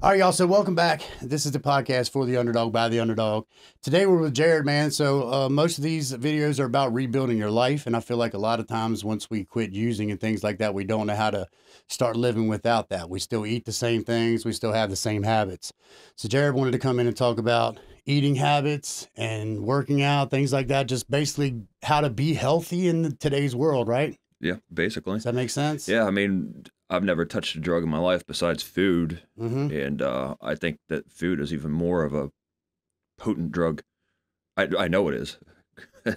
All right, y'all. So welcome back. This is the podcast for the underdog by the underdog. Today we're with Jared, man. So uh, most of these videos are about rebuilding your life, and I feel like a lot of times once we quit using and things like that, we don't know how to start living without that. We still eat the same things. We still have the same habits. So Jared wanted to come in and talk about eating habits and working out, things like that. Just basically how to be healthy in today's world, right? Yeah, basically. Does that make sense? Yeah, I mean, I've never touched a drug in my life besides food, Mm-hmm. and uh, I think that food is even more of a potent drug. I I know it is.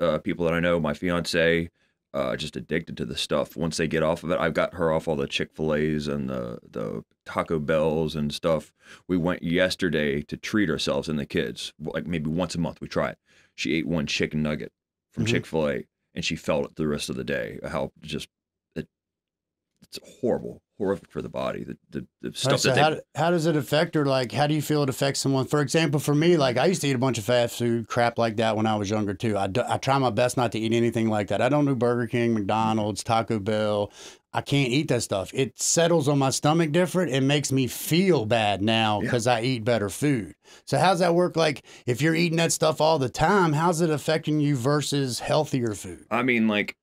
uh, people that I know, my fiance, uh, just addicted to the stuff. Once they get off of it, I've got her off all the Chick Fil A's and the the Taco Bells and stuff. We went yesterday to treat ourselves and the kids, like maybe once a month. We try it. She ate one chicken nugget from Mhm. Chick Fil A, and she felt it the rest of the day. How just it's horrible, horrific for the body. The the, the Right, stuff so that how, they d- how does it affect her? Like, how do you feel it affects someone? For example, for me, like I used to eat a bunch of fast food crap like that when I was younger too. I, do- I try my best not to eat anything like that. I don't do Burger King, McDonald's, Taco Bell. I can't eat that stuff. It settles on my stomach different. It makes me feel bad now Yeah. because I eat better food. So how's that work? Like, if you're eating that stuff all the time, how's it affecting you versus healthier food? I mean, like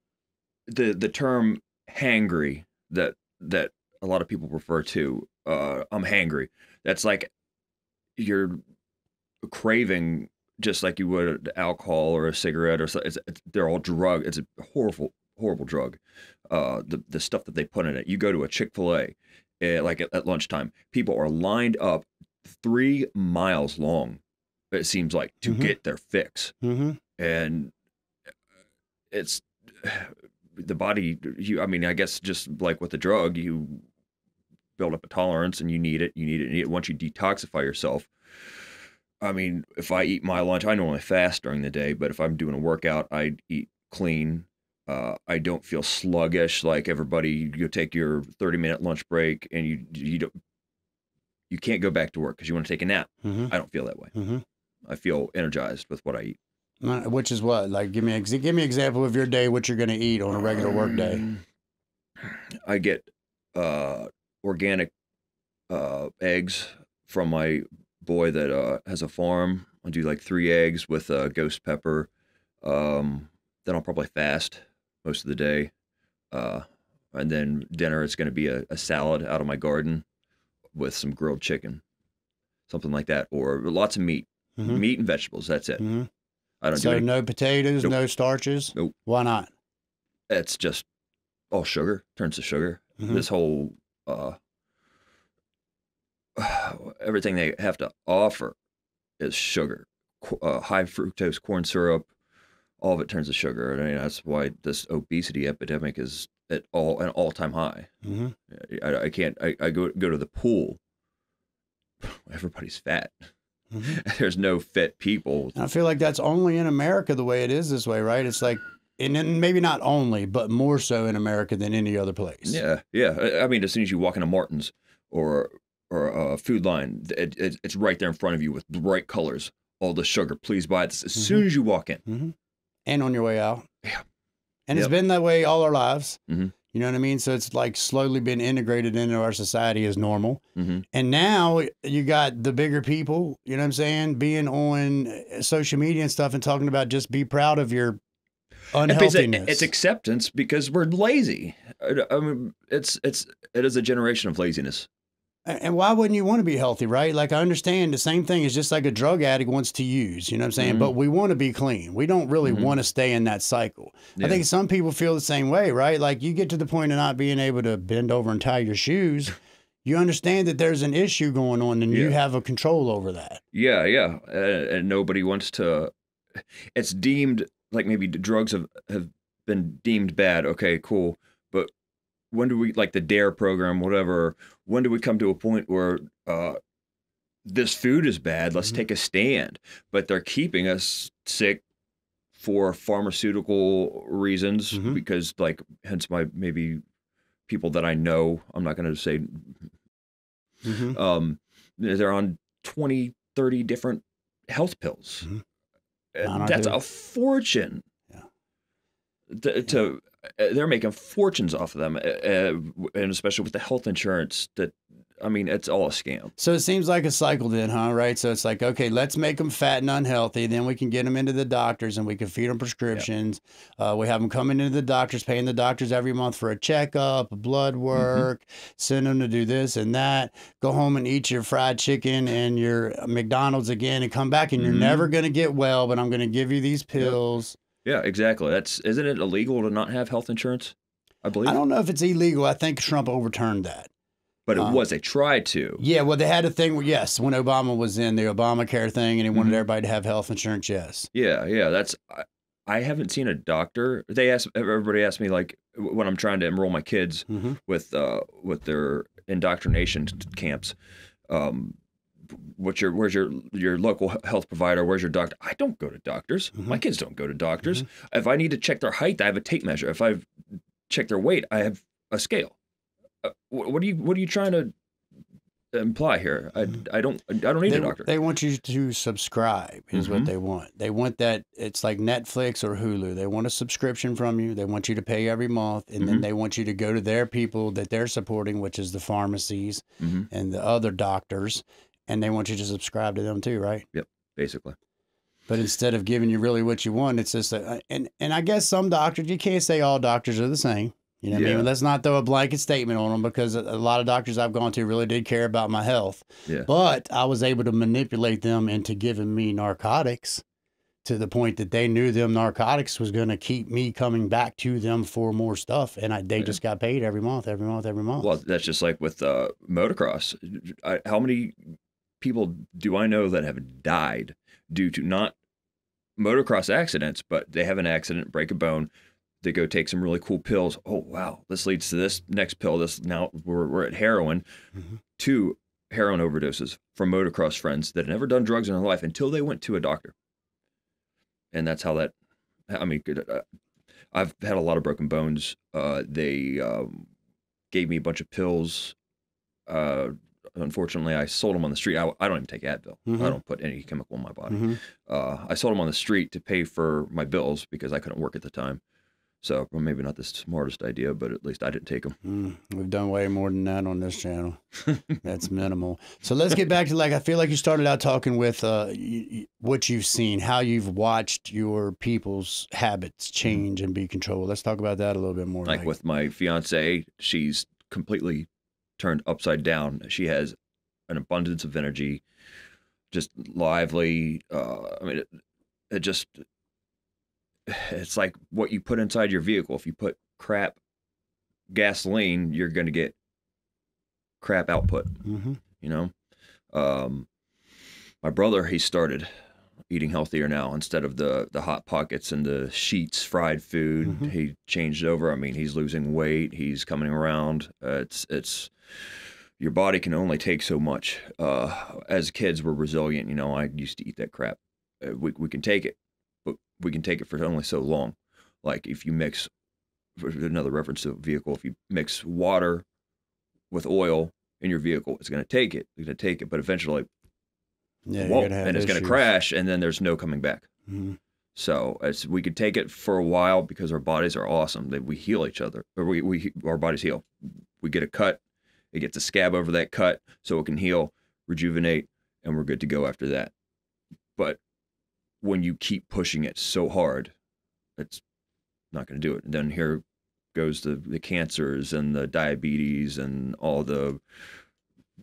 the the term hangry that that a lot of people refer to. Uh, I'm hangry. That's like you're craving just like you would alcohol or a cigarette or so. It's, it's, they're all drug. It's a horrible, horrible drug. Uh, the the stuff that they put in it. You go to a Chick Fil A, uh, like at, at lunchtime, people are lined up three miles long. It seems like to Mhm. get their fix Mm-hmm. and it's the body you i mean i guess just like with the drug you build up a tolerance and you need it you need it, you need it. once you detoxify yourself i mean if i eat my lunch i normally fast during the day but if i'm doing a workout i eat clean uh, I don't feel sluggish like everybody. You take your 30 minute lunch break and you you don't you can't go back to work because you want to take a nap. Mm-hmm. I don't feel that way. Mm-hmm. I feel energized with what I eat. Which is what? Like, give me ex- give me an example of your day. What you're going to eat on a regular work day. Um, I get uh, organic uh, eggs from my boy that uh, has a farm. I do like three eggs with uh, ghost pepper. Um, then I'll probably fast most of the day. Uh, and then dinner, it's going to be a, a salad out of my garden with some grilled chicken, something like that, or lots of meat, Mhm. meat and vegetables. That's it. Mhm. I don't So do any, no potatoes, Nope. no starches. Nope. Why not? it's just all sugar turns to sugar. Mhm. This whole uh, everything they have to offer is sugar, uh, high fructose corn syrup. All of it turns to sugar. I mean, that's why this obesity epidemic is at all an all time high. hmm I, I can't. I, I go go to the pool. Everybody's fat. Hmm There's no fit people. I feel like that's only in America the way it is this way, right? It's like, and then maybe not only, but more so in America than any other place. Yeah, yeah. I- mean, as soon as you walk into Martin's or or a food line, it, it, it's right there in front of you with bright colors. All the sugar. Please buy it as soon as you walk in. hmm And on your way out. Yeah. And it's been that way all our lives. Mhm. You know what I mean? So it's like slowly been integrated into our society as normal. Mhm. And now you got the bigger people, you know what I'm saying, being on uh, social media and stuff and talking about just be proud of your And because it- unhealthiness. it's acceptance because we're lazy. I mean, it's it's it is a generation of laziness. And why wouldn't you want to be healthy, right? Like I understand the same thing is just like a drug addict wants to use, you know what I'm saying? Mhm. But we want to be clean. We don't really Mhm. want to stay in that cycle. Yeah. I think some people feel the same way, right? Like you get to the point of not being able to bend over and tie your shoes. You understand that there's an issue going on and you have a control over that. Yeah, yeah, uh, and nobody wants to. It's deemed like maybe drugs have have been deemed bad. Okay, cool, when do we like the Dare program, whatever? When do we come to a point where uh, this food is bad? Let's Mhm. take a stand. But they're keeping us sick for pharmaceutical reasons Mhm. because, like, hence my maybe people that I know. I'm not going to say Mhm. um, they're on 20, 30 different health pills. Mhm. Are That's a fortune. Yeah. To, to uh, they're making fortunes off of them, uh, uh, and especially with the health insurance that I mean, it's all a scam. So it seems like a cycle then, huh? Right. So it's like, okay, let's make them fat and unhealthy. Then we can get them into the doctors and we can feed them prescriptions. Uh, we have them coming into the doctors, paying the doctors every month for a checkup, blood Mm-hmm. work, send them to do this and that. Go home and eat your fried chicken and your McDonald's again and come back and you're Mhm. never going to get well, but I'm going to give you these pills. Yeah, exactly. That's isn't it illegal to not have health insurance? I believe, I don't know if it's illegal. I think Trump overturned that. but it uh, was. They tried to. Yeah, well, they had a thing where, yes, when Obama was in the Obamacare thing and he wanted Mhm. everybody to have health insurance, yes. Yeah, yeah. That's. I, I haven't seen a doctor. They ask everybody asked me like when I'm trying to enroll my kids Mm-hmm. with uh with their indoctrination camps. Um, what's your where's your your local health provider? Where's your doctor? I don't go to doctors. My Mhm. kids don't go to doctors. If I need to check their height, I have a tape measure. If I check their weight, I have a scale. Uh, what are you what are you trying to imply here? I, I don't I don't need They, a doctor. they want you to subscribe, is what Mhm. they want. They want that, it's like Netflix or Hulu. They want a subscription from you. They want you to pay every month. And then Mhm. they want you to go to their people that they're supporting, which is the pharmacies hmm and the other doctors. And they want you to subscribe to them too, right? Yep, basically, But instead of giving you really what you want, it's just a, and and I guess some doctors you can't say all doctors are the same. You know what I mean? Let's not throw a blanket statement on them because a a lot of doctors I've gone to really did care about my health. yeah. But I was able to manipulate them into giving me narcotics to the point that they knew them narcotics was going to keep me coming back to them for more stuff, and I, they Yeah. just got paid every month, every month, every month. Well, that's just like with uh, motocross. I, how many people do I know that have died due to not motocross accidents, but they have an accident, break a bone, they go take some really cool pills. Oh wow, this leads to this next pill. This now we're we're at heroin. Mhm. Two heroin overdoses from motocross friends that had never done drugs in their life until they went to a doctor. And that's how that. I mean, uh, I've had a lot of broken bones. Uh, they um, gave me a bunch of pills. Uh, unfortunately, I sold them on the street. I, I don't even take Advil. Mhm. I don't put any chemical in my body. Mhm. Uh, I sold them on the street to pay for my bills because I couldn't work at the time. So well, maybe not the smartest idea, but at least I didn't take them. Mm, we've done way more than that on this channel. That's minimal. So let's get back to like I feel like you started out talking with uh, what you've seen, how you've watched your people's habits change and be controlled. Let's talk about that a little bit more. like with my fiance, she's completely turned upside down. She has an abundance of energy, just lively. Uh, I mean, it, it just it's like what you put inside your vehicle. If you put crap gasoline, you're going to get crap output. hmm You know, um, my brother he started eating healthier now instead of the the hot pockets and the Sheetz fried food Mhm. he changed over i mean he's losing weight he's coming around uh, it's it's your body can only take so much uh as kids we're resilient you know i used to eat that crap uh, we, we can take it but we can take it for only so long like if you mix another reference to a vehicle if you mix water with oil in your vehicle it's going to take it it's going to take it but eventually Yeah, you're won't gonna have and it's going to crash and then there's no coming back Mhm. so it's, we could take it for a while because our bodies are awesome. That we heal each other, or we, we our bodies heal. We get a cut, it gets a scab over that cut, so it can heal, rejuvenate, and we're good to go after that. But when you keep pushing it so hard, it's not going to do it. And then here goes the the cancers and the diabetes and all the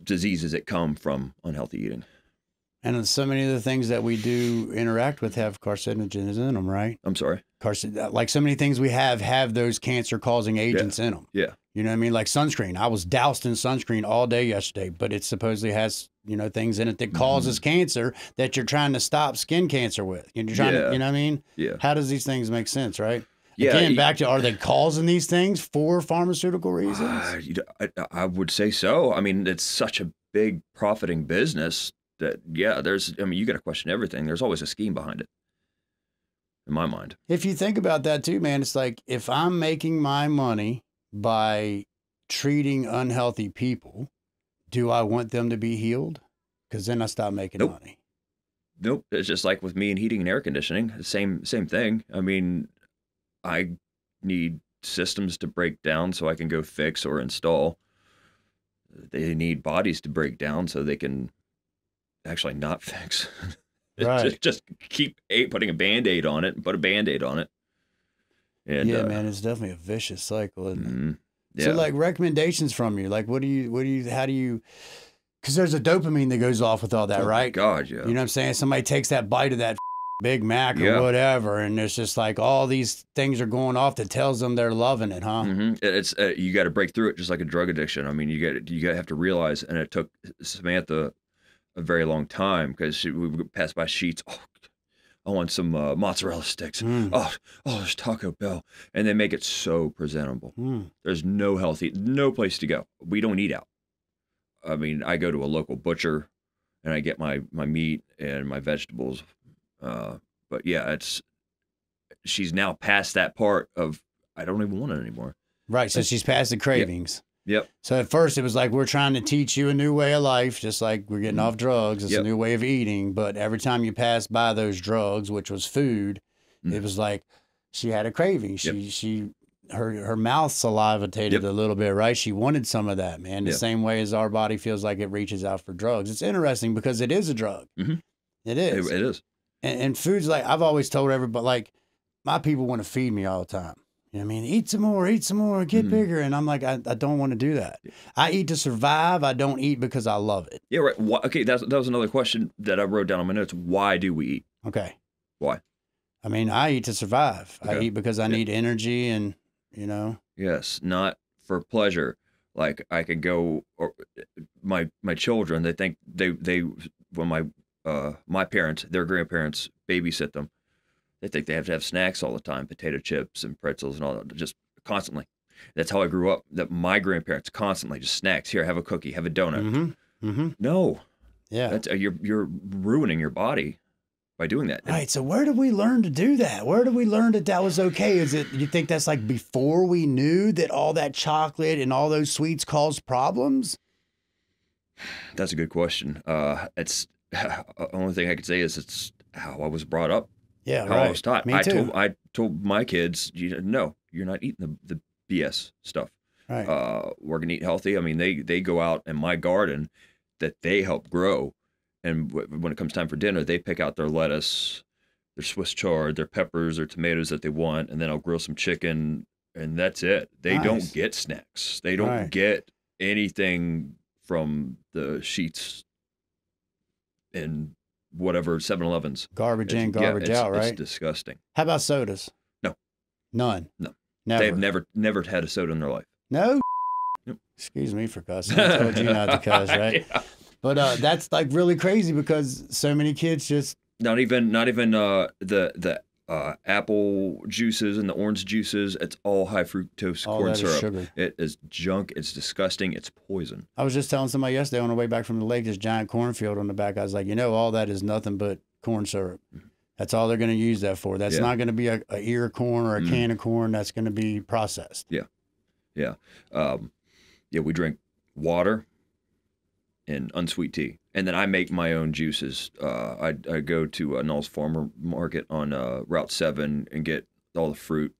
diseases that come from unhealthy eating. And so many of the things that we do interact with have carcinogens in them, right? I'm sorry. Carcin- like so many things we have have those cancer causing agents in them. Yeah. You know what I mean? Like sunscreen. I was doused in sunscreen all day yesterday, but it supposedly has, you know, things in it that causes cancer that you're trying to stop skin cancer with. You're trying Yeah. to, you know what I mean? Yeah. How does these things make sense, right? Yeah. Again, back to are they causing these things for pharmaceutical reasons? Uh, you know, I, I would say so. I mean, it's such a big profiting business that yeah, there's. I mean, you got to question everything. There's always a scheme behind it, in my mind. If you think about that too, man, it's like if I'm making my money by treating unhealthy people, do I want them to be healed? Because then I stop making Nope. money. Nope. It's just like with me and heating and air conditioning. Same same thing. I mean, I need systems to break down so I can go fix or install. they need bodies to break down so they can actually not fix. Right. just just keep a, putting a band-aid on it and put a band-aid on it. And yeah, uh, man, it's definitely a vicious cycle, isn't it? mhm. Yeah. So like recommendations from you, like what do you, what do you, how do you? Because there's a dopamine that goes off with all that, Oh my right? God, yeah. You know what I'm saying? Somebody takes that bite of that Big Mac or Yeah. whatever, and there's just like all these things are going off that tells them they're loving it, huh? hmm It's uh, you got to break through it just like a drug addiction. I mean, you got you got to have to realize, and it took Samantha a very long time because we would pass by Sheetz. Oh, I want some uh, mozzarella sticks. Mm. Oh, oh, there's Taco Bell, and they make it so presentable. Mm. There's no healthy, no place to go. We don't eat out. I mean, I go to a local butcher, and I get my my meat and my vegetables. Uh, but yeah, it's she's now past that part of I don't even want it anymore. Right. So she's past the cravings. Yep. So at first it was like we're trying to teach you a new way of life, just like we're getting Mhm. off drugs. It's Yep. a new way of eating. But every time you passed by those drugs, which was food, Mhm. it was like she had a craving. She she her her mouth salivated Yep. a little bit, right? She wanted some of that, man. The same way as our body feels like it reaches out for drugs. It's interesting because it is a drug. Mhm. It It, is. it is. And, and food's like I've always told everybody, like my people want to feed me all the time. You know what I mean? Eat some more, eat some more, get Mhm. bigger. And I'm like, I, I don't want to do that. I eat to survive. I don't eat because I love it. Yeah, right. Why, okay, that's, that was another question that I wrote down on my notes. Why do we eat? Okay. Why? I mean, I eat to survive. I eat because I Yeah. need energy and, you know, Yes, not for pleasure. Like I could go, or my my children. They think they they when my uh my parents, their grandparents babysit them. They think they have to have snacks all the time, potato chips and pretzels and all that, just constantly. That's how I grew up. That my grandparents constantly just snacks. Here, have a cookie, have a donut. mm-hmm. Mm-hmm. No, Yeah. that's uh, you're you're ruining your body by doing that. Right. So where did we learn to do that? Where did we learn that that was okay? Is it you think that's like before we knew that all that chocolate and all those sweets caused problems? That's a good question. Uh, it's only thing I could say is it's how I was brought up, Yeah. right. I was taught. Me I too. told I told my kids, you know, no, you're not eating the, the BS stuff. right. Uh, we're gonna eat healthy. I mean, they they go out in my garden that they help grow, and w- when it comes time for dinner, they pick out their lettuce, their Swiss chard, their peppers, their tomatoes that they want, and then I'll grill some chicken, and that's it. They Nice. don't get snacks. They don't Right. get anything from the Sheetz and whatever 7-Elevens. garbage It's- in, yeah, garbage it's- out, right? It's disgusting. How about sodas? No. None. No. Never. They've never never had a soda in their life. No. Nope. Excuse me for cussing. I told you not to cuss, right? Yeah. But uh, that's like really crazy because so many kids just Not even not even uh, the the uh, apple juices and the orange juices. It's all high fructose all corn that is syrup. sugar. It is junk. It's disgusting. It's poison. I was just telling somebody yesterday on the way back from the lake, this giant cornfield on the back. I was like, you know, all that is nothing but corn syrup. That's all they're going to use that for. That's Mm-hmm. Yeah. not going to be a, a ear of corn or a Mm. can of corn. That's going to be processed. Yeah, yeah, um, yeah, we drink water and unsweet tea, and then I make my own juices. Uh, I I go to uh, Knowles Farmer Market on uh, Route Seven and get all the fruit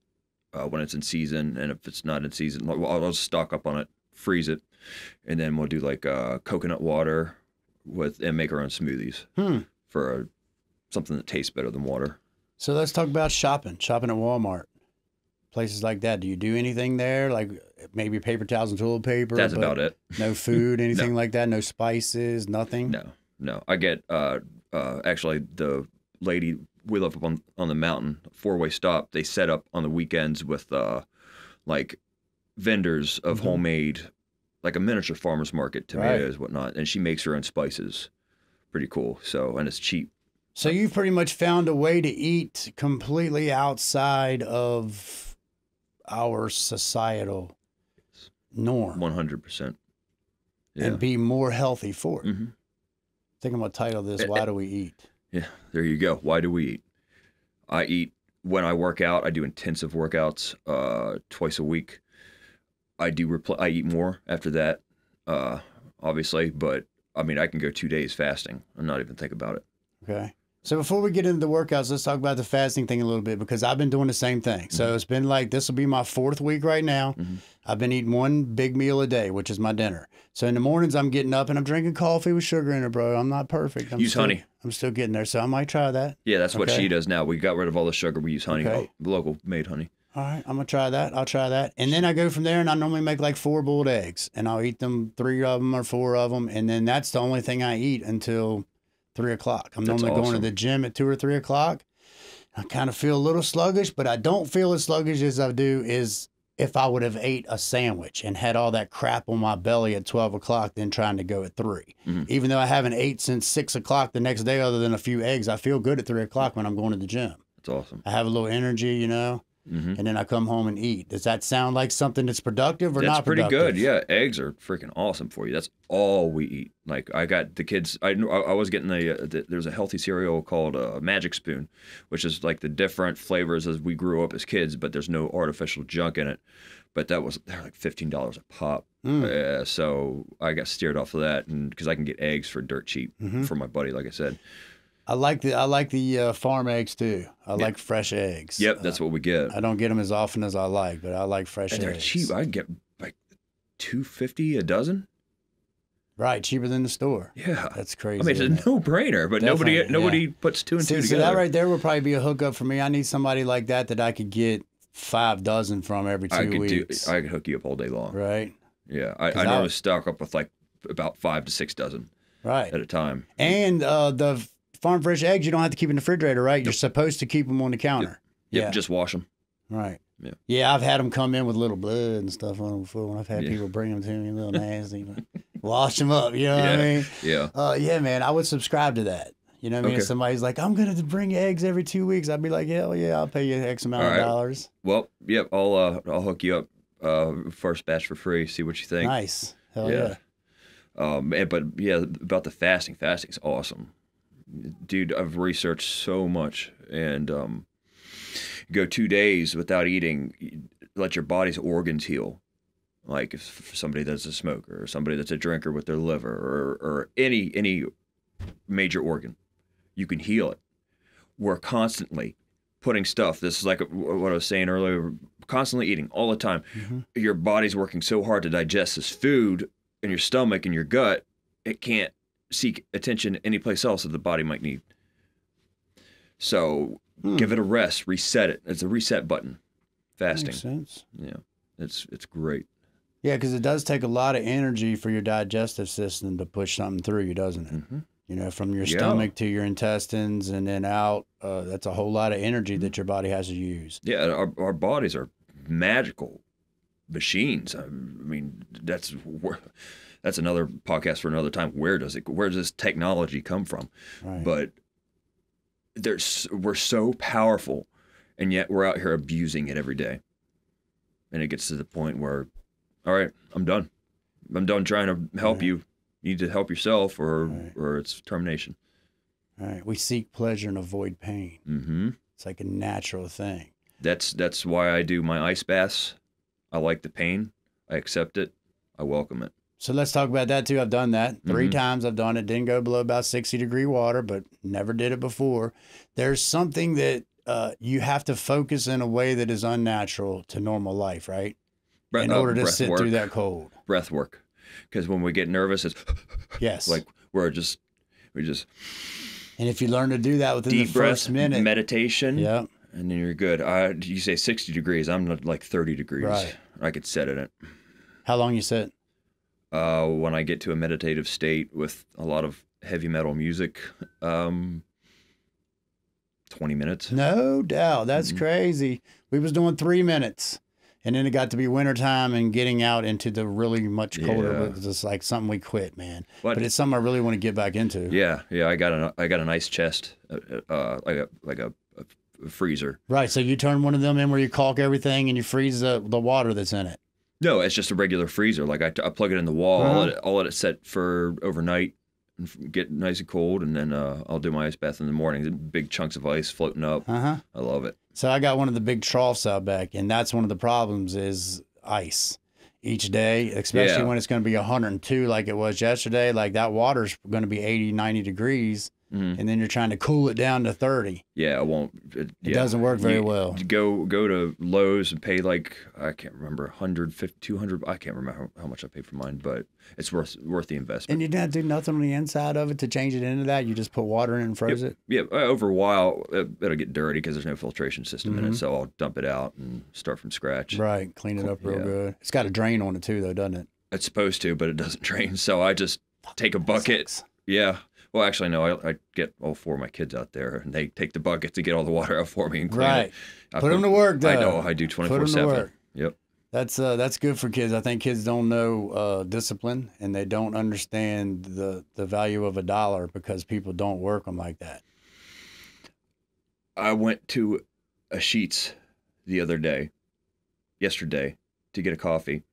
uh, when it's in season, and if it's not in season, I'll I'll just stock up on it, freeze it, and then we'll do like uh, coconut water with and make our own smoothies Hmm. for something that tastes better than water. So let's talk about shopping. Shopping at Walmart, places like that. Do you do anything there? Like maybe paper towels and toilet paper? That's about it. No food, anything like that. No spices, nothing. No, no. I get uh uh actually the lady we live up on on the mountain, four way stop. They set up on the weekends with uh like vendors of Mhm. homemade like a miniature farmers market, Right. tomatoes, whatnot, and she makes her own spices. Pretty cool. So and it's cheap. So you've pretty much found a way to eat completely outside of our societal norm One hundred percent. And be more healthy for it. hmm I think I'm gonna title this Eh, "Why eh. Do We Eat." Yeah, there you go. Why do we eat? I eat when I work out. I do intensive workouts uh, twice a week. I do repl- I eat more after that, uh, obviously, but I mean I can go two days fasting and not even think about it. Okay. So before we get into the workouts, let's talk about the fasting thing a little bit because I've been doing the same thing. So it's been like this will be my fourth week right now. Mhm. I've been eating one big meal a day, which is my dinner. So in the mornings I'm getting up and I'm drinking coffee with sugar in it, bro. I'm not perfect. I'm Use still, honey. I'm still getting there, so I might try that. Yeah, that's what Okay. she does now. We got rid of all the sugar. We use honey, Okay. oh, local made honey. All right, I'm gonna try that. I'll try that, and then I go from there, and I normally make like four boiled eggs, and I'll eat them, three of them or four of them, and then that's the only thing I eat until three o'clock. I'm That's normally going to the gym at two or three o'clock. I kind of feel a little sluggish, but I don't feel as sluggish as I do is if I would have ate a sandwich and had all that crap on my belly at twelve o'clock, then trying to go at 3 Mhm. Even though I haven't ate since six o'clock the next day, other than a few eggs, I feel good at three o'clock when I'm going to the gym. That's awesome. I have a little energy, you know hmm and then I come home and eat. Does that sound like something that's productive or not? That's not pretty productive? good. Yeah, eggs are freaking awesome for you. That's all we eat. Like I got the kids. I I I was getting the, uh, the there's a healthy cereal called uh, Magic Spoon, which is like the different flavors as we grew up as kids, but there's no artificial junk in it. But that was they're like fifteen dollars a pop. Mm. Uh, so I got steered off of that, and because I can get eggs for dirt cheap Mhm. for my buddy, like I said. I like the I like the uh, farm eggs too. I like fresh eggs. Yep, that's what we get. I don't get them as often as I like, but I like fresh and they're eggs. cheap. I get like two fifty a dozen. Right, cheaper than the store. Yeah. That's crazy. I mean, it's it? a no-brainer, but nobody Definitely, nobody puts two and See, two so together. that right there would probably be a hookup for me. I need somebody like that that I could get five dozen from every two I could weeks. do. I could hook you up all day long. right, Yeah, I I- normally stock up with like about five to six dozen right. at a time. And uh, the farm fresh eggs, you don't have to keep in the refrigerator, right? You're supposed to keep them on the counter. Yep, Yeah. just wash them. Right. Yeah. Yeah, I've had them come in with little blood and stuff on them before. When I've had Yeah. people bring them to me, a little nasty, but wash them up. You know what I mean? Yeah, Uh, yeah, man, I would subscribe to that. You know what I mean? If Okay. somebody's like, I'm gonna bring you eggs every two weeks, I'd be like, hell yeah, I'll pay you X amount All of right. dollars. well, yep. I'll uh, I'll hook you up uh, first batch for free. See what you think. Nice. Hell yeah. yeah. Um, and- but yeah, about the fasting. Fasting's awesome, dude. I've researched so much, and um, go two days without eating, let your body's organs heal. Like if somebody that's a smoker, or somebody that's a drinker with their liver, or or any any major organ, you can heal it. We're constantly putting stuff. This is like what I was saying earlier. Constantly eating all the time. Mhm. Your body's working so hard to digest this food in your stomach and your gut, it can't seek attention anyplace else that the body might need. So Hmm. give it a rest, reset it. It's a reset button. Fasting. Makes sense. Yeah. It's it's great. Yeah, because it does take a lot of energy for your digestive system to push something through you, doesn't it? hmm You know, from your Yeah. stomach to your intestines and then out. Uh, that's a whole lot of energy that your body has to use. Yeah, our, our bodies are magical machines. I mean, that's that's another podcast for another time. Where does it? Where does this technology come from? Right. But there's we're so powerful, and yet we're out here abusing it every day. And it gets to the point where, all right, I'm done. I'm done trying to help Right. you. You need to help yourself, or Right. or it's termination. All right. We seek pleasure and avoid pain. Mm-hmm. It's like a natural thing. That's that's why I do my ice baths. I like the pain. I accept it. I welcome it. So let's talk about that too. I've done that 3 Mhm. times. I've done it. Didn't go below about 60 degree water, but never did it before. There's something that uh, you have to focus in a way that is unnatural to normal life, right? Bre- In uh, order to sit work, through that cold. breath work, because when we get nervous, it's Yes. like we're just we just and if you learn to do that within deep the breath, first minute, meditation, yeah, and then you're good. I you say sixty degrees, I'm not like thirty degrees. Right. I could set in it. how long you sit? Uh, when I get to a meditative state with a lot of heavy metal music, um, twenty minutes. No doubt. That's Mhm. crazy. We was doing three minutes. And then it got to be wintertime and getting out into the really much colder. Yeah. It was just like something we quit, man. What? But it's something I really want to get back into. Yeah, yeah. I got an I got a nice chest, uh, uh, like a like a, a freezer. Right. So you turn one of them in where you caulk everything and you freeze the, the water that's in it. No, it's just a regular freezer. Like I, I plug it in the wall. I'll, Uh-huh. let it, I'll let it set for overnight, and get nice and cold, and then uh, I'll do my ice bath in the morning. Big chunks of ice floating up. Uh huh. I love it. So I got one of the big troughs out back, and that's one of the problems is ice each day, especially Yeah. when it's going to be 102 like it was yesterday. Like that water's going to be 80, 90 degrees. Mhm. and then you're trying to cool it down to 30. Yeah, it won't. It, It yeah. doesn't work very You- well. Go go to Lowe's and pay like I can't remember 150 200 I can't remember how, how much I paid for mine, but it's worth worth the investment. And you didn't do nothing on the inside of it to change it into that. You just put water in and froze it. yeah, uh, over a while it, it'll get dirty because there's no filtration system in Mhm. it, so I'll dump it out and start from scratch. Right. Clean it up real Yeah. good. It's got a drain on it too, though, doesn't it? It's supposed to, but it doesn't drain. So I just take a bucket. Yeah. Well, actually, no. I, I get all four of my kids out there, and they take the bucket to get all the water out for me and clean Right. it. I Put them to work, though. I know. I do twenty four seven. Yep. That's uh, that's good for kids. I think kids don't know uh, discipline and they don't understand the the value of a dollar because people don't work them like that. I went to a Sheetz the other day, yesterday, to get a coffee,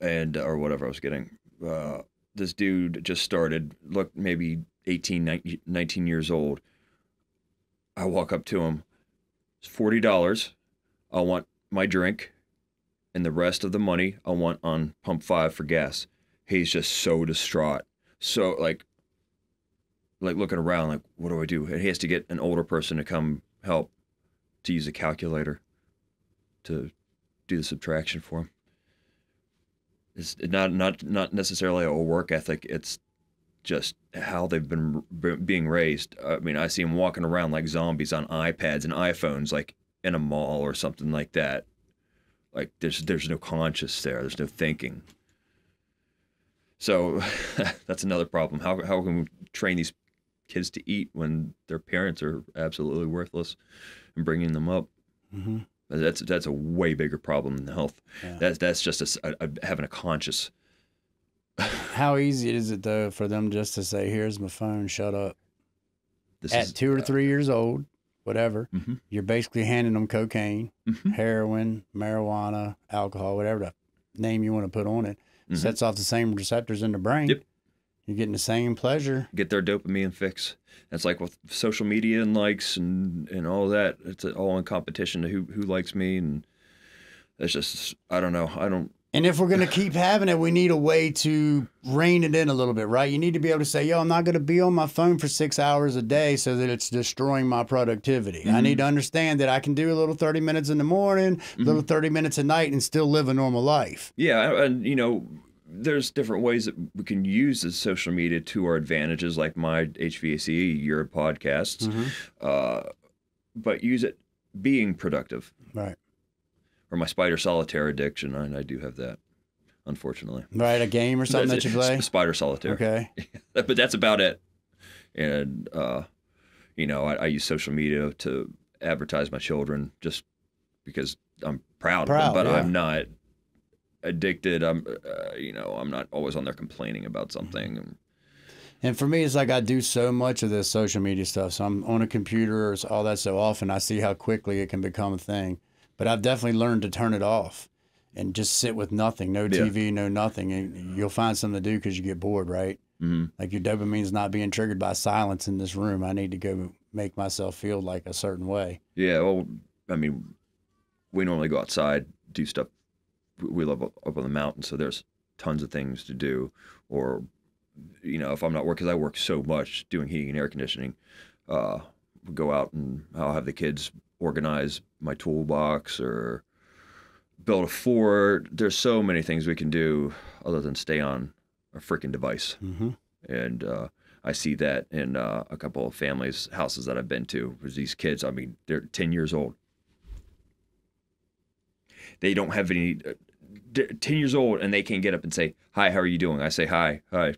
and or whatever I was getting. Uh, this dude just started, looked maybe 18, 19, 19 years old. I walk up to him. It's forty dollars. I want my drink, and the rest of the money I want on pump five for gas. He's just so distraught, so like like looking around, like, what do I do? And he has to get an older person to come help to use a calculator to do the subtraction for him. It's not not not necessarily a work ethic. It's just how they've been being raised. I mean, I see them walking around like zombies on iPads and iPhones, like in a mall or something like that. Like there's there's no conscious there. There's no thinking. So that's another problem. How how can we train these kids to eat when their parents are absolutely worthless and bringing them up? hmm That's that's a way bigger problem than health. Yeah. That's that's just a a- having a conscious. How easy is it though for them just to say, "Here's my phone, shut up"? This At is, two or three years old, whatever, Mhm. you're basically handing them cocaine, Mhm. heroin, marijuana, alcohol, whatever the name you want to put on it. Mhm. Sets off the same receptors in the brain. Yep. You're getting the same pleasure. get their dopamine fix. It's like with social media and likes and and all that. It's all in competition to who who likes me, and it's just I don't know. I don't. And if we're going to keep having it, we need a way to rein it in a little bit, right? You need to be able to say, yo, I'm not going to be on my phone for six hours a day so that it's destroying my productivity. I mm-hmm. need to understand that I can do a little 30 minutes in the morning, a little 30 minutes at night, and still live a normal life. Yeah, and you know, there's different ways that we can use the social media to our advantages, like my HVAC, your podcasts, uh, but use it being productive. Right. Or my spider solitaire addiction, and I do have that, unfortunately. Right. A game or something that you play. Spider solitaire. Okay. but that's about it. And uh, you know, I, I use social media to advertise my children just because I'm proud, Proud, of them, but yeah. I'm not addicted. I'm, uh, you know, I'm not always on there complaining about something. And, And for me, it's like I do so much of this social media stuff. So I'm on a computer all that so often. I see how quickly it can become a thing. But I've definitely learned to turn it off and just sit with nothing, no Yeah. TV, no nothing. And you'll find something to do because you get bored, right? Mhm. Like your dopamine's not being triggered by silence in this room. I need to go make myself feel like a certain way. Yeah, well, I mean, we normally go outside, do stuff. We live up, up on the mountain, so there's tons of things to do. Or, you know, if I'm not working, 'cause I work so much doing heating and air conditioning, uh, go out and I'll have the kids organize my toolbox or build a fort. There's so many things we can do other than stay on a freaking device Mm-hmm. and uh, I see that in uh, a couple of families' houses that I've been to. With these kids, I mean, they're ten years old. They don't have any. Uh, ten years old, and they can't get up and say, "Hi, how are you doing?" I say, "Hi, hi."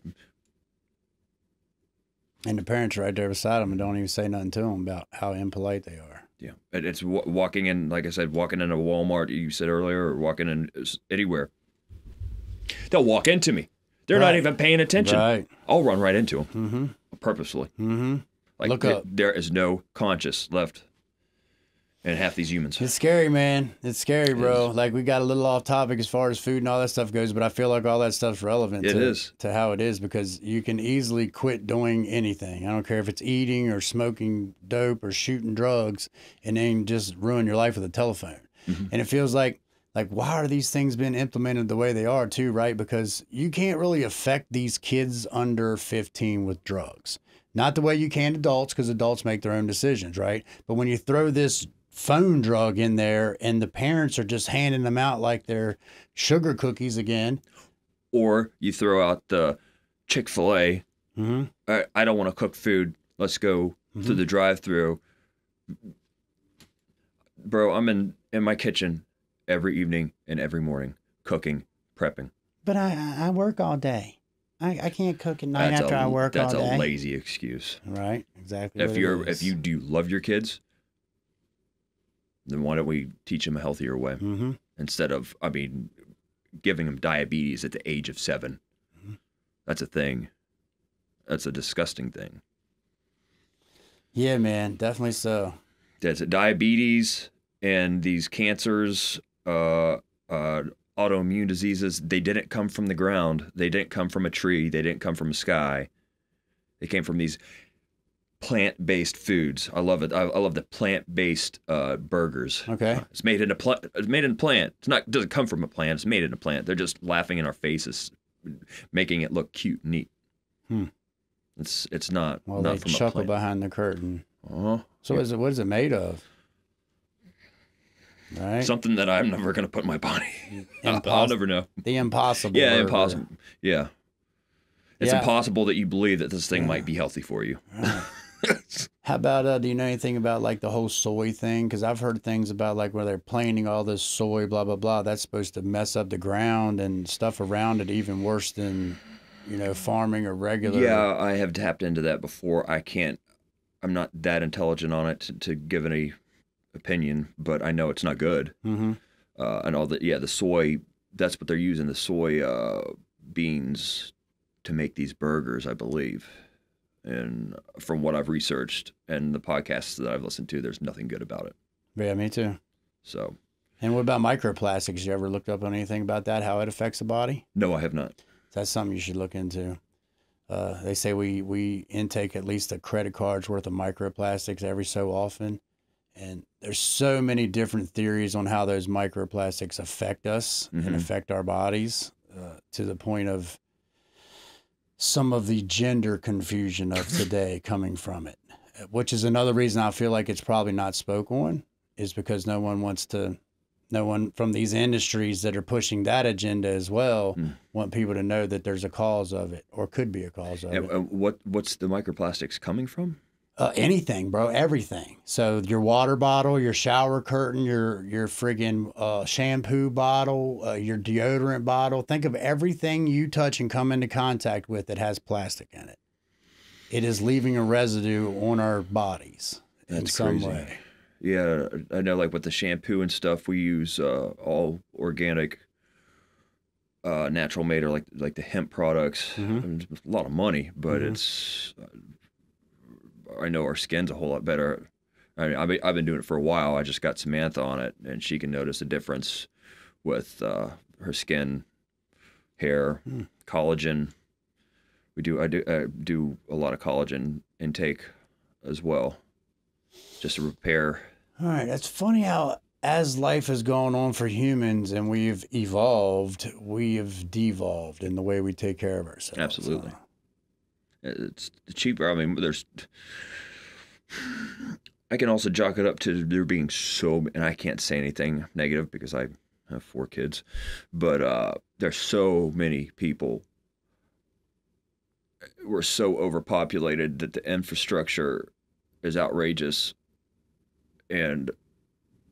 And the parents are right there beside them and don't even say nothing to them about how impolite they are. Yeah, it's w- walking in, like I said, walking in a Walmart. You said earlier, or walking in anywhere. They'll walk into me. They're not even paying attention. Right. I'll run right into them Mm-hmm. purposefully. Mm-hmm. Like Look up. there is no conscious left in half these humans. It's scary, man. It's scary, bro. Like we got a little off topic as far as food and all that stuff goes, but I feel like all that stuff's relevant It to, is. to how it is because you can easily quit doing anything. I don't care if it's eating or smoking dope or shooting drugs and then just ruin your life with a telephone. Mm-hmm. And it feels like like why are these things being implemented the way they are too, right? Because you can't really affect these kids under 15 with drugs. Not the way you can adults, because adults make their own decisions, right? But when you throw this phone drug in there and the parents are just handing them out like they're sugar cookies again. Or you throw out the Chick fil A. Mm-hmm. I, I don't want to cook food. Let's go Mm-hmm. to the drive through. Bro, I'm in, in my kitchen every evening and every morning cooking, prepping. But I, I work all day. I, I can't cook at night That's after a, I work that's all a lazy excuse. Right, exactly. If you're if you do love your kids, then why don't we teach them a healthier way Mm-hmm. instead of I mean giving them diabetes at the age of 7 Mm-hmm. That's a thing. That's a disgusting thing. Yeah, man, definitely so. That's it. diabetes and these cancers, uh, uh, autoimmune diseases. They didn't come from the ground. They didn't come from a tree. They didn't come from a sky. They came from these plant-based foods. I love it. I, I love the plant-based uh, burgers. Okay. It's made in a pl- It's made in a plant. It's not. It doesn't come from a plant. It's made in a plant. They're just laughing in our faces, making it look cute, and neat. Hmm. It's it's not Well, not they chuckle plant. behind the curtain. Uh-huh. So is it what is it made of? Right. Something that I'm never gonna put in my body. I'll, I'll never know. the impossible. Yeah, burger. impossible. Yeah. It's Yeah. impossible that you believe that this thing might be healthy for you. How about uh, do you know anything about like the whole soy thing? Because I've heard things about like where they're planting all this soy, blah blah blah. That's supposed to mess up the ground and stuff around it, even worse than you know farming or regular. Yeah, I have tapped into that before. I can't. I'm not that intelligent on it to, to give any opinion, but I know it's not good. Mm-hmm. Uh, and all the yeah, the soy. That's what they're using the soy uh, beans to make these burgers, I believe. And from what I've researched and the podcasts that I've listened to, there's nothing good about it. Yeah, me too. So And what about microplastics? You ever looked up on anything about that? How it affects the body? no, I have not. That's something you should look into. Uh, they say we we intake at least a credit card's worth of microplastics every so often, and there's so many different theories on how those microplastics affect us and Mhm. affect our bodies, uh, to the point of some of the gender confusion of today coming from it, which is another reason I feel like it's probably not spoken on, is because no one wants to. No one from these industries that are pushing that agenda as well Mm. want people to know that there's a cause of it or could be a cause of And, it. uh, what what's the microplastics coming from? Uh, anything, bro, everything. So your water bottle, your shower curtain, your your friggin' uh, shampoo bottle, uh, your deodorant bottle. Think of everything you touch and come into contact with that has plastic in it. It is leaving a residue on our bodies in That's some crazy. way. Yeah, I know. Like with the shampoo and stuff, we use uh, all organic, uh, natural made or like like the hemp products. Mhm. I mean, it's a lot of money, but Mhm. it's. I know our skin's a whole lot better. I mean, I've been, I've been doing it for a while. I just got Samantha on it, and she can notice a difference with uh, her skin, hair, Hmm. collagen. We do. I do. I do a lot of collagen intake as well, just to repair All right, That's funny how as life has gone on for humans and we've evolved, we have devolved in the way we take care of ourselves. Absolutely. It's cheaper. I mean, there's. I can also jock it up to there being so, and I can't say anything negative because I have four kids, but uh, there's so many people. We're so overpopulated that the infrastructure is outrageous, and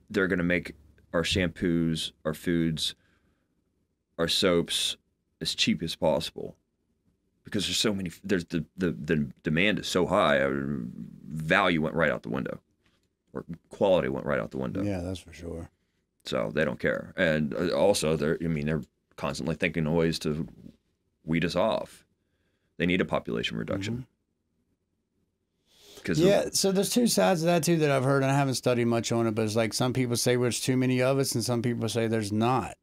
they're going to make our shampoos, our foods, our soaps as cheap as possible because there's so many there's the the, the demand is so high uh, value went right out the window or quality went right out the window Yeah, that's for sure. so they don't care and uh, also they're i mean they're constantly thinking ways to weed us off they need a population reduction because Yeah, so there's two sides of that too that I've heard, and I haven't studied much on it. But it's like some people say there's too many of us, and some people say there's not.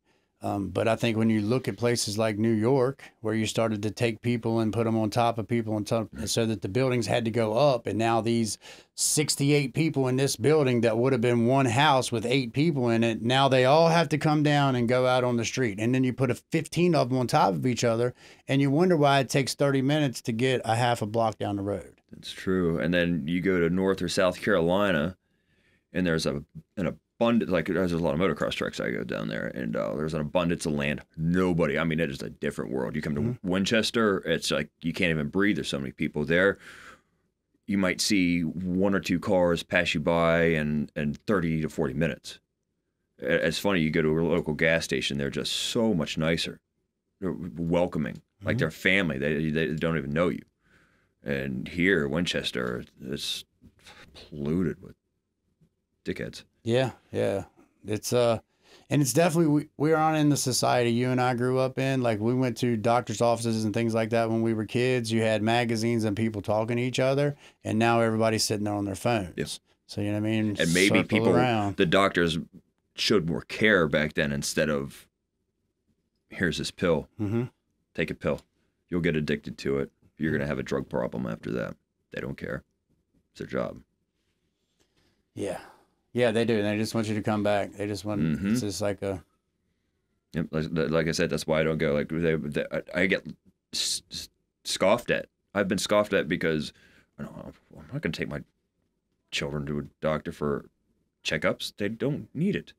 Um, but I think when you look at places like New York, where you started to take people and put them on top of people, and so that the buildings had to go up, and now these 68 people in this building that would have been one house with eight people in it, now they all have to come down and go out on the street, and then you put a 15 of them on top of each other, and you wonder why it takes 30 minutes to get a half a block down the road. That's true. And then you go to North or South Carolina, and there's a an abundance. Like there's a lot of motocross tracks. I go down there, and uh, there's an abundance of land. Nobody. I mean, it is a different world. You come to Winchester, it's like you can't even breathe. There's so many people there. You might see one or two cars pass you by in in 30 to 40 minutes. It's funny. You go to a local gas station, they're just so much nicer, they're welcoming, like they're family. They they don't even know you. And here, Winchester, it's polluted with dickheads. Yeah, yeah. It's uh and it's definitely we, we are on in the society you and I grew up in. Like we went to doctors' offices and things like that when we were kids. You had magazines and people talking to each other, and now everybody's sitting there on their phones. Yes. So you know what I mean? And maybe Circle people, around. the doctors showed more care back then instead of, here's this pill, hmm take a pill. You'll get addicted to it. You're going to have a drug problem after that. They don't care. It's their job. Yeah. Yeah, they do. And they just want you to come back. They just want Mhm. it's just like a Yep, like, like I said, that's why I don't go. Like they, they, I get scoffed at. I've been scoffed at because I don't know, I'm not going to take my children to a doctor for checkups. They don't need it.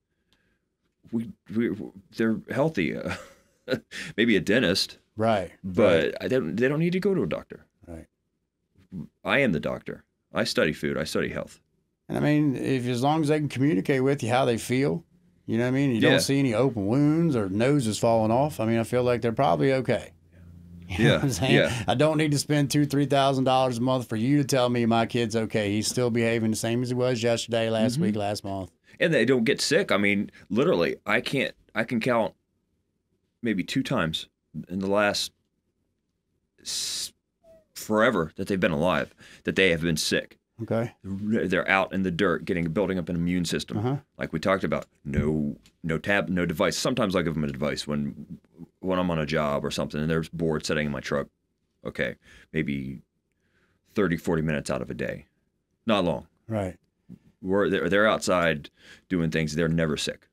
We, we they're healthy. Maybe a dentist, right. but I don't, they don't need to go to a doctor. Right. I am the doctor. I study food. I study health. And I mean, if as long as they can communicate with you how they feel, you know what I mean? You Yeah. don't see any open wounds or noses falling off. I mean, I feel like they're probably okay. You know Yeah, what I'm saying? yeah. I don't need to spend two, three thousand dollars a month for you to tell me my kid's okay. He's still behaving the same as he was yesterday, last Mm-hmm. week, last month. and they don't get sick. I mean, literally, I can't. I can count maybe two times in the last s- forever that they've been alive that they have been sick. Okay. They're out in the dirt, getting building up an immune system, Uh-huh. like we talked about. No, no tab, no device. Sometimes I give them a device when when I'm on a job or something, and they're bored sitting in my truck. Okay, maybe 30, 40 minutes out of a day, not long. Right. We're they're, they're outside doing things. They're never sick.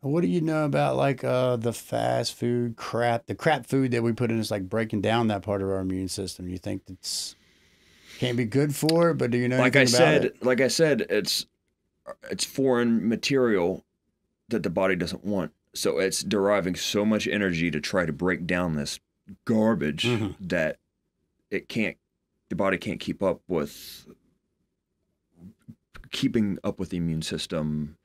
What do you know about like uh the fast food crap, the crap food that we put in is like breaking down that part of our immune system? You think it's can't be good for it, but do you know like I anything about said, it? like I said, it's it's foreign material that the body doesn't want. So it's deriving so much energy to try to break down this garbage Mhm. that it can't the body can't keep up with keeping up with the immune system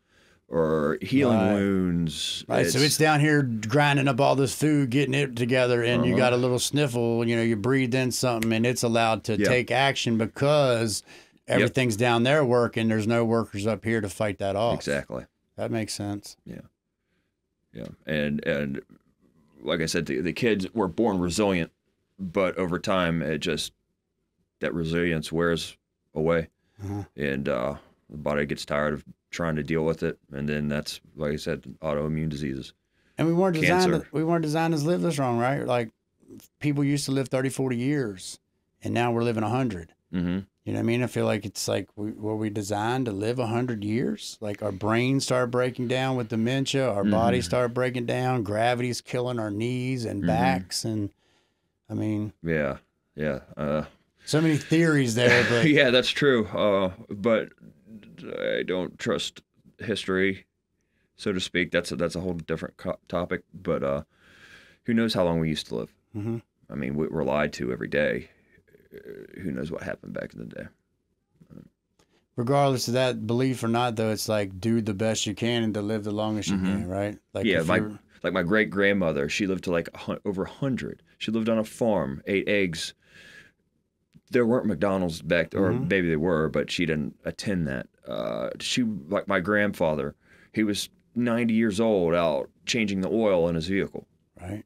or healing Right. wounds. Right, so it's down here grinding up all this food, getting it together, and you Uh-huh. got a little sniffle. You know, you breathe in something, and it's allowed to Yeah. take action because everything's down there working. There's no workers up here to fight that off. exactly. That makes sense. Yeah. Yeah, and and like I said, the, the kids were born resilient, but over time, it just that resilience wears away, Uh-huh. and uh, the body gets tired of trying to deal with it, and then that's like I said, autoimmune diseases. And we weren't designed. To, Cancer. we weren't designed to live this long, right? Like people used to live 30, 40 years, and now we're living hundred. Mm-hmm. You know what I mean? I feel like it's like we, were we designed to live a hundred years? Like our brains start breaking down with dementia, our bodies Mhm. start breaking down, gravity's killing our knees and Mhm. backs, and I mean, Yeah, yeah, uh, so many theories there. But yeah. That's true. Uh, but I don't trust history, so to speak. That's a, that's a whole different co- topic. But uh, who knows how long we used to live? Mhm. I mean, we, we're lied to every day. Uh, who knows what happened back in the day? regardless of that belief or not, though, it's like do the best you can and to live the longest you Mhm. can, right? Like Yeah, my- you're- Like my great grandmother, she lived to like over hundred. She lived on a farm, ate eggs. There weren't McDonald's back, or Mhm. maybe they were, but she didn't attend that. Uh, she like my grandfather, he was ninety years old, out changing the oil in his vehicle. right.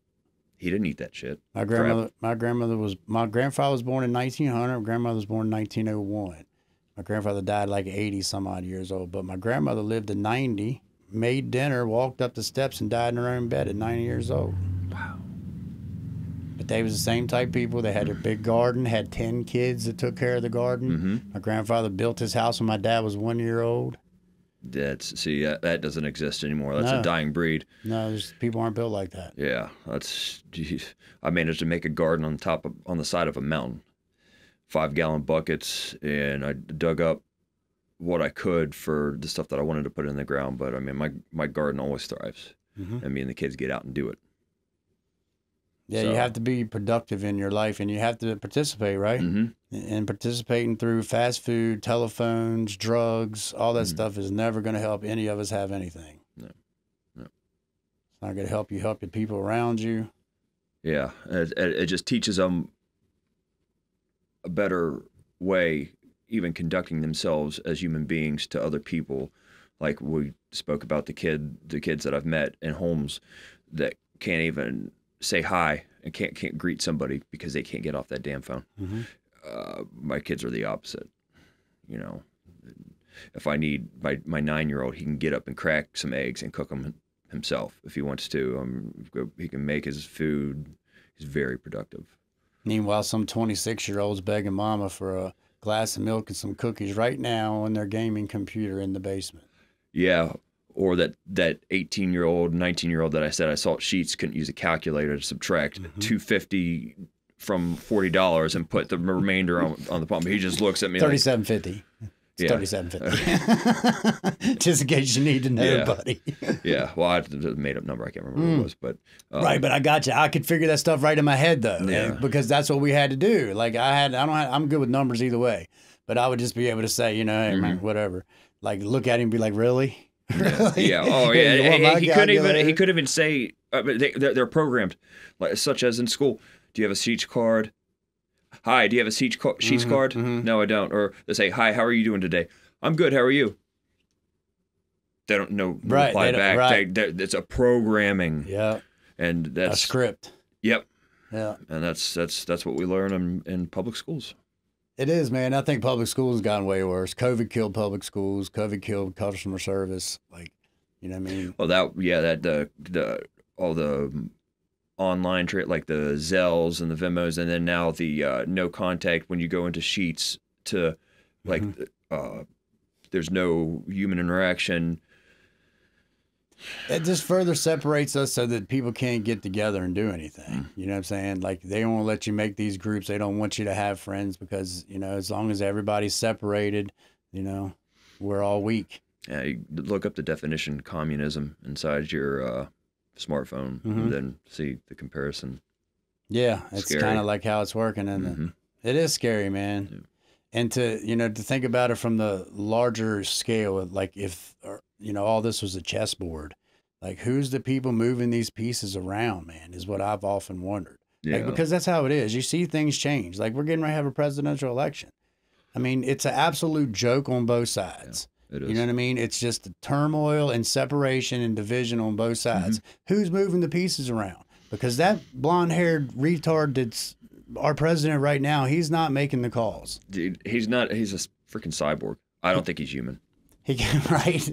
He didn't eat that shit. My grandmother, my grandmother was, my grandfather was born in 1900. My grandmother was born in 1901. My grandfather died like 80 some odd years old, but my grandmother lived to 90, made dinner, walked up the steps, and died in her own bed at 90 years old. But they was the same type people. They had a big garden, had 10 kids that took care of the garden. Mm-hmm. My grandfather built his house when my dad was one year old. That's see that, that doesn't exist anymore. That's No. a dying breed. No, there's, people aren't built like that. Yeah, that's. Geez. I managed to make a garden on top of on the side of a mountain. five gallon buckets and I dug up what I could for the stuff that I wanted to put in the ground. But I mean, my my garden always thrives, Mhm. and me and the kids get out and do it. Yeah, So- you have to be productive in your life and you have to participate, right? hmm And participating through fast food, telephones, drugs, all that Mhm. stuff is never going to help any of us have anything. No. No. It's not going to help you help the people around you. Yeah, it it just teaches them a better way, even conducting themselves as human beings to other people. Like we spoke about the kid, the kids that I've met in homes that can't even say hi and can't can't greet somebody because they can't get off that damn phone. Mhm. Uh, my kids are the opposite. You know, if I need my my nine year old, he can get up and crack some eggs and cook them himself if he wants to. Um, he can make his food. He's very productive. Meanwhile, some 26 year olds begging mama for a glass of milk and some cookies right now on their gaming computer in the basement. Yeah. Or that that 18 year old, 19 year old that I said I saw Sheetz couldn't use a calculator to subtract Mhm. 250 from forty dollars and put the remainder on, on the pump. He just looks at me like, 3750. It's Yeah. 3750. Just in case you need to know, Yeah. buddy. yeah. Well, I the made up number. I can't remember what Mm. it was, but um, right, but I got you. I could figure that stuff right in my head though, Yeah. and- because that's what we had to do. Like I had, I don't, have, I'm good with numbers either way, but I would just be able to say, you know, hey man, whatever. Like look at him, and be like, really, Mm-hmm. Yeah. Oh, yeah. he couldn't even. He couldn't even say. Uh, they, they're, they're programmed, like such as in school. Do you have a Sheetz card? Hi. Do you have a Sheetz, ca- Sheetz Mhm, card? mhm. No, I don't. Or they say, Hi. How are you doing today? I'm good. How are you? They don't know Right, reply don't- back. right. They, it's a programming, Yeah, and a that's script. yep. Yeah, And that's that's that's what we learn in, in public schools. It is, man. I think public schools gotten way worse. COVID killed public schools. COVID killed customer service. Like, you know what I mean? Well, that yeah, that the the all the online trade like the Zelles and the Venmos, and then now the uh, no contact when you go into Sheetz to like uh, there's no human interaction. It just further separates us so that people can't get together and do anything. Mm. You know what I'm saying? Like they won't let you make these groups. They don't want you to have friends because, you know, as long as everybody's separated, you know, we're all weak. Yeah, you look up the definition communism inside your uh, smartphone, Mhm. and then see the comparison. Yeah, it's kind of like how it's working and Mhm. it is scary, man. Yeah. And to, you know, to think about it from the larger scale, like if, or, you know, all this was a chessboard, like who's the people moving these pieces around, man, is what I've often wondered. Yeah, Like, because that's how it is. You see things change. Like we're getting ready to have a presidential election. I mean, it's an absolute joke on both sides. is. You know what I mean? It's just turmoil and separation and division on both sides. Mm-hmm. Who's moving the pieces around? Because that blonde-haired retard that's our president right now, he's not making the calls. Dude, he's not. He's a freaking cyborg. I don't think he's human. He can right.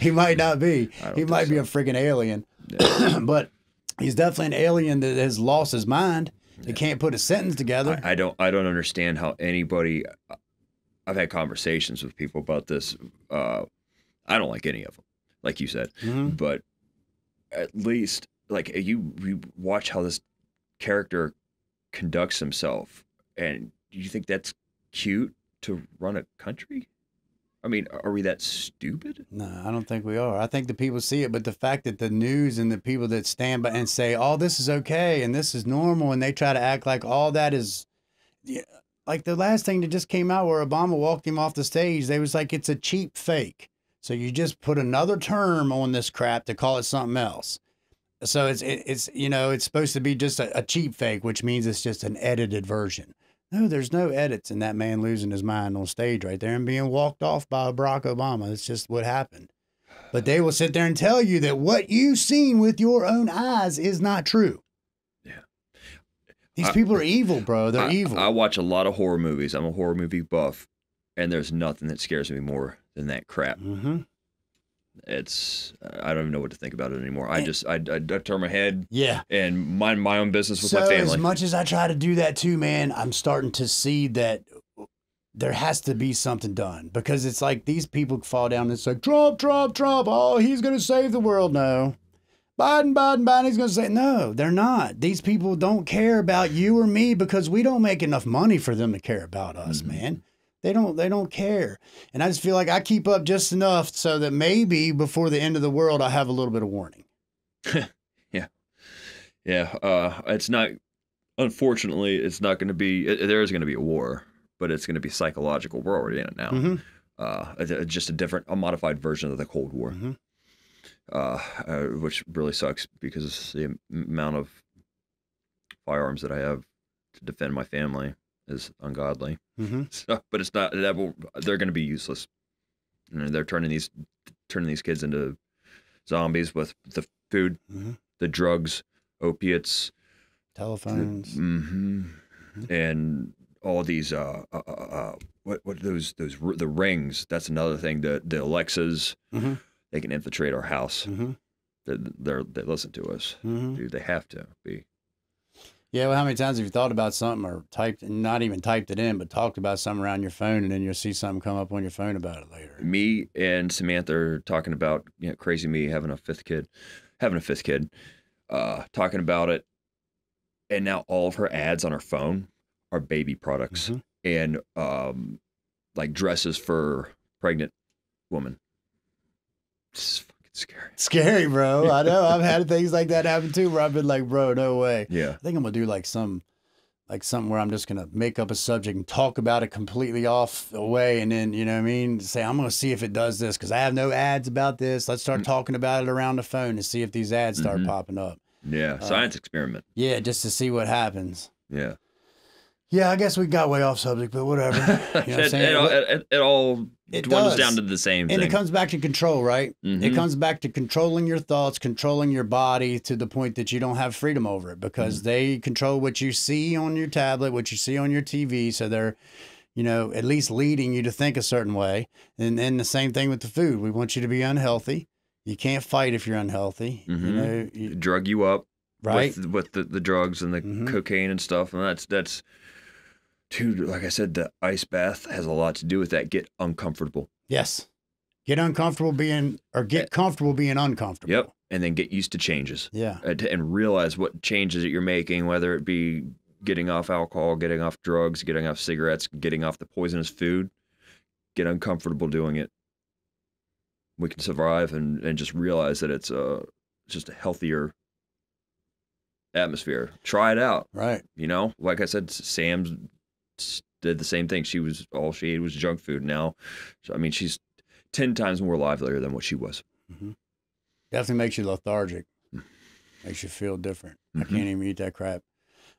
he might not be. He might be so. a freaking alien. Yeah. but he's definitely an alien that has lost his mind. He can't put a sentence together. I, I don't I don't understand how anybody I've had conversations with people about this. Uh, I don't like any of them, like you said, Mhm. but at least like you you watch how this character conducts himself, and do you think that's cute to run a country? I mean, are we that stupid? No, I don't think we are. I think the people see it, but the fact that the news and the people that stand by and say, "Oh, this is okay and this is normal," and they try to act like all that is, yeah, like the last thing that just came out where Obama walked him off the stage, they was like, "It's a cheap fake." So you just put another term on this crap to call it something else. So it's it, it's you know it's supposed to be just a, a cheap fake, which means it's just an edited version. No, there's no edits in that man losing his mind on stage right there and being walked off by Barack Obama. It's just what happened. But they will sit there and tell you that what you've seen with your own eyes is not true. Yeah. These I- people are evil, bro. They're I, evil. I watch a lot of horror movies. I'm a horror movie buff, and there's nothing that scares me more than that crap. hmm It's I don't even know what to think about it anymore. I And- just I, I, I turn my head Yeah. and mind my own business with so my family. as much as I try to do that too, man, I'm starting to see that there has to be something done because it's like these people fall down and it's like Trump, Trump, Trump. Oh, he's gonna save the world. No, Biden, Biden, Biden. He's going to say, no, they're not. These people don't care about you or me because we don't make enough money for them to care about us, Mhm. man. They don't. They don't care. And I just feel like I keep up just enough so that maybe before the end of the world, I have a little bit of warning. Yeah, Yeah, uh, it's not. Unfortunately, it's not going to be. It, there is going to be a war, but it's going to be psychological. We're already in it now. Mhm. Uh, just a different, a modified version of the Cold War, Mhm. uh, uh, which really sucks because the am- amount of firearms that I have to defend my family is ungodly. Mm-hmm. So, but it's not. That will, they're going to be useless. You know, they're turning these turning these kids into zombies with the food, Mhm. the drugs, opiates, Telephones. hmm Mhm. and all these uh, uh, uh, uh what what are those those the rings. That's another thing. The the Alexas, Mhm. they can infiltrate our house. Mm-hmm. They they're, they listen to us, Mm-hmm. dude. They have to be. Yeah, well, how many times have you thought about something or typed, not even typed it in, but talked about something around your phone, and then you'll see something come up on your phone about it later? me and Samantha are talking about you know, crazy me having a fifth kid, having a fifth kid, uh, talking about it, and now all of her ads on her phone are baby products Mhm. and um, like dresses for pregnant women. It's scary. Scary, bro. I know. I've had things like that happen too, where I've been like, bro, no way. Yeah, I think I'm gonna do like some, like something where I'm just gonna make up a subject and talk about it completely off away, and then you know what I mean. Say I'm gonna see if it does this because I have no ads about this. Let's start Mm. talking about it around the phone and see if these ads start Mhm. popping up. yeah. Uh, Science experiment. Yeah, just to see what happens. Yeah. Yeah, I guess we got way off subject, but whatever. You know what it, saying? it, all- it, it all It dwindles does. down to the same thing. and thing. it comes back to control, right? It Mhm. comes back to controlling your thoughts, controlling your body to the point that you don't have freedom over it because they control what you see on your tablet, what you see on your TV. So they're, you know, at least leading you to think a certain way. And then the same thing with the food. We want you to be unhealthy. You can't fight if you're unhealthy. You Mhm. know, you- drug you up right? with, with the, the drugs and the Mhm. cocaine and stuff and that's that's dude like i said the ice bath has a lot to do with that. Get uncomfortable. Yes. Get uncomfortable being, or get eh. comfortable being uncomfortable. yep. And then get used to changes. Yeah. Uh, and, and realize what changes that you're making whether it be getting off alcohol getting off drugs getting off cigarettes getting off the poisonous food. Get uncomfortable doing it. We can survive and, and just realize that it's a just a healthier atmosphere. Try it out. Right. You know, like I said, Sam did the same thing. She was all she ate was junk food. Now, so, I mean, she's ten times more livelier than what she was. Mm-hmm. Definitely makes you lethargic. Mm. Makes you feel different. I Mhm. can't even eat that crap.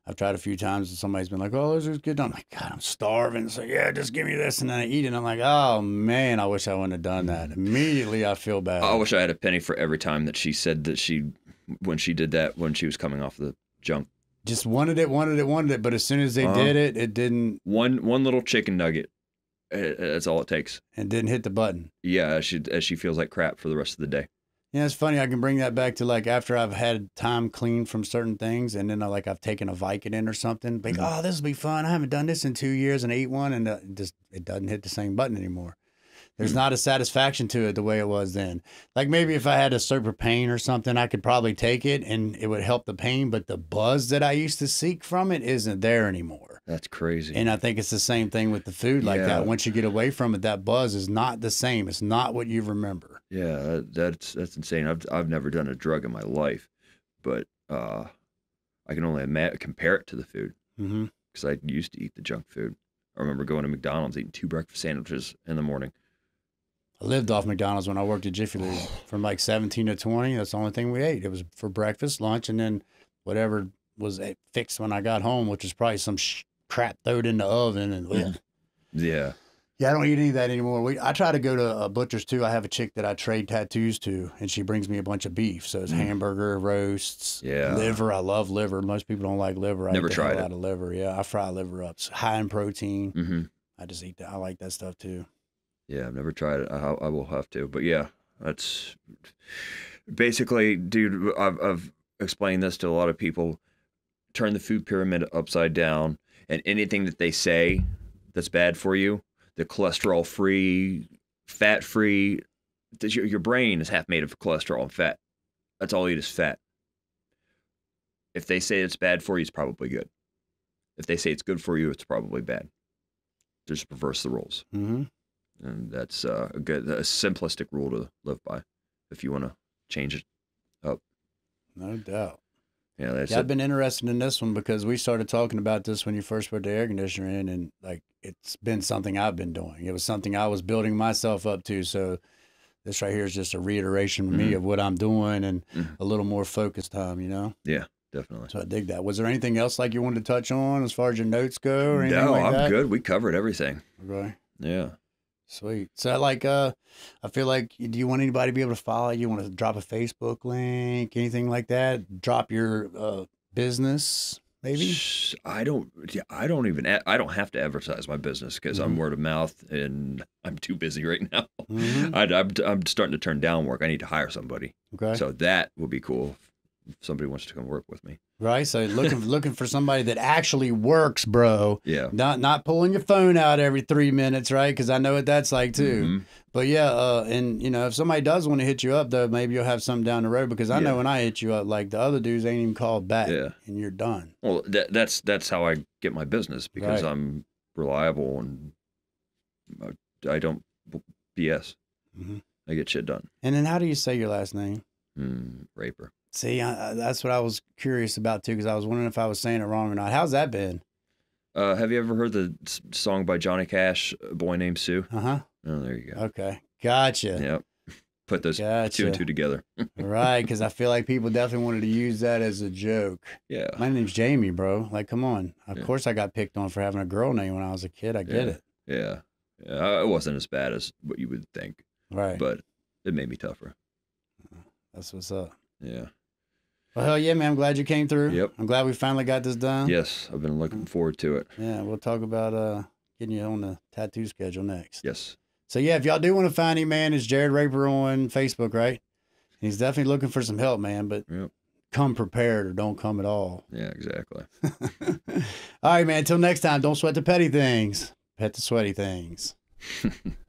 I've tried a few times and somebody's been like, "Oh, this is good." I'm like, God, I'm starving. So yeah, just give me this, and then I eat it. And I'm like, oh man, I wish I wouldn't have done that. Mm-hmm. Immediately, I feel bad. I wish I had a penny for every time that she said that she, when she did that, when she was coming off the junk. Just wanted it, wanted it, wanted it. But as soon as they Uh-huh. did it, it didn't. One one little chicken nugget. That's all it takes. And didn't hit the button. Yeah, as she as she feels like crap for the rest of the day. Yeah, it's funny. I can bring that back to like after I've had time clean from certain things, and then I, like I've taken a Vicodin or something. Like, Mhm. oh, this will be fun. I haven't done this in two years, and ate one, and uh, just it doesn't hit the same button anymore. There's not a satisfaction to it the way it was then. Like maybe if I had a super pain or something, I could probably take it and it would help the pain, but the buzz that I used to seek from it isn't there anymore. That's crazy. And I think it's the same thing with the food like Yeah. that. Once you get away from it, that buzz is not the same. It's not what you remember. Yeah, that's that's insane. I've I've never done a drug in my life, but uh, I can only compare it to the food Mm-hmm. because I used to eat the junk food. I remember going to McDonald's eating two breakfast sandwiches in the morning. I lived off McDonald's when I worked at Jiffy Lube from like 17 to 20. That's the only thing we ate. It was for breakfast, lunch, and then whatever was fixed when I got home, which was probably some sh- crap thrown in the oven. And Yeah. Yeah, yeah, I don't eat any of that anymore. We, I try to go to a butchers too. I have a chick that I trade tattoos to, and she brings me a bunch of beef. So it's Mm. hamburger, roasts, Yeah. liver. I love liver. Most people don't like liver. I Never eat the hell tried it. out of liver. Yeah, I fry liver up. It's high in protein. hmm I just eat that. I like that stuff too. Yeah. I've never tried it. I, I will have to. But yeah, that's basically, dude. I've I've explained this to a lot of people. Turn the food pyramid upside down, and anything that they say that's bad for you, the cholesterol free, fat free, your, your brain is half made of cholesterol and fat. That's all you eat is fat. If they say it's bad for you, it's probably good. If they say it's good for you, it's probably bad. Just reverse the rules, Mm-hmm. And that's uh, a good, a simplistic rule to live by. If you want to change it, up. No doubt. yeah, that's Yeah, I've it. been interested in this one because we started talking about this when you first put the air conditioner in, and like it's been something I've been doing. It was something I was building myself up to. So this right here is just a reiteration for me Mhm. of what I'm doing and Mhm. a little more focused time, you know. Yeah, definitely. So I dig that. Was there anything else like you wanted to touch on as far as your notes go or anything No, like I'm that? good. We covered everything. Okay. Yeah. Sweet. So like uh I feel like do you want anybody to be able to follow you? Want to drop a Facebook link, anything like that? Drop your uh business, maybe? I don't. Yeah, I don't even. I don't have to advertise my business because I'm Mhm. word of mouth, and I'm too busy right now. Mhm. I, I'm, I'm starting to turn down work. I need to hire somebody. Okay. So that would be cool somebody wants to come work with me. Right. So looking looking for somebody that actually works, bro. Yeah. Not not pulling your phone out every three minutes, right? Because I know what that's like too. Mhm. But yeah, uh, and you know, if somebody does want to hit you up, though, maybe you'll have something down the road. Because I know when I hit you up, like the other dudes ain't even called back, Yeah. and you're done. Well, that, that's that's how I get my business because Right. I'm reliable and I- I don't BS. Mhm. I get shit done. And then how do you say your last name? Mm, raper. See, I, that's what I was curious about too, because I was wondering if I was saying it wrong or not. How's that been? Uh, have you ever heard the song by Johnny Cash, "A "Boy Named Sue"? Uh huh. Oh, there you go. Okay, gotcha. Yep. Put those two and two together. right, because I feel like people definitely wanted to use that as a joke. Yeah. My name's Jamie, bro. Like, come on. Of Yeah. course, I got picked on for having a girl name when I was a kid. I get Yeah. it. Yeah. Yeah. It wasn't as bad as what you would think, Right. but it made me tougher. That's what's up. Yeah. Well, hell yeah, man. I'm glad you came through. Yep. I'm glad we finally got this done. Yes. I've been looking forward to it. Yeah. We'll talk about uh getting you on the tattoo schedule next. Yes. So yeah, if y'all do want to find him, man, it's Jared Raper on Facebook, right? He's definitely looking for some help, man. But Yep. come prepared or don't come at all. Yeah, exactly. all right, man. Until next time, don't sweat the petty things. Pet the sweaty things.